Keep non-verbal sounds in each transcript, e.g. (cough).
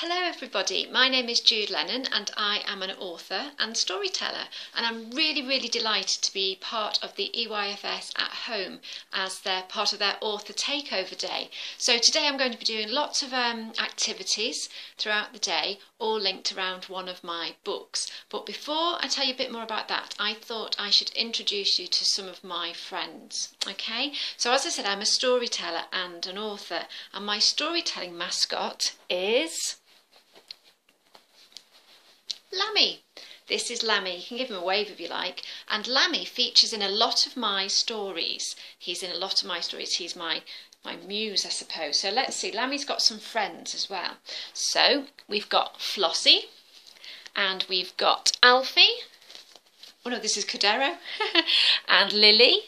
Hello, everybody. My name is Jude Lennon, and I am an author and storyteller. And I'm really, really delighted to be part of the EYFS at home as their part of their author takeover day. So today I'm going to be doing lots of um, activities throughout the day, all linked around one of my books. But before I tell you a bit more about that, I thought I should introduce you to some of my friends. Okay, so as I said, I'm a storyteller and an author, and my storytelling mascot is. Lamby. This is Lamby. You can give him a wave if you like. And Lamby features in a lot of my stories. He's in a lot of my stories. He's my my muse, I suppose. So let's see. Lamby's got some friends as well. So we've got Flossie, and we've got Alfie. Oh no, this is Cordero, (laughs) and Lily,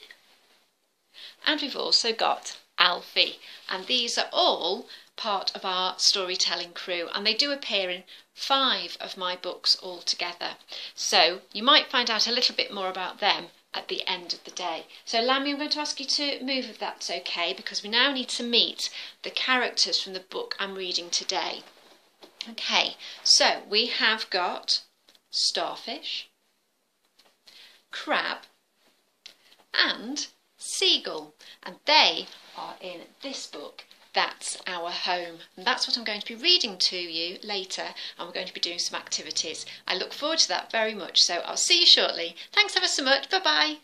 and we've also got Alfie. And these are all part of our storytelling crew, and they do appear in five of my books altogether. So you might find out a little bit more about them at the end of the day. So Lamby, I'm going to ask you to move if that's okay, because we now need to meet the characters from the book I'm reading today. Okay, so we have got starfish, crab, and seagull, and they are in this book that's our home. And that's what I'm going to be reading to you later, and we're going to be doing some activities. I look forward to that very much, so I'll see you shortly. Thanks ever so much. Bye bye.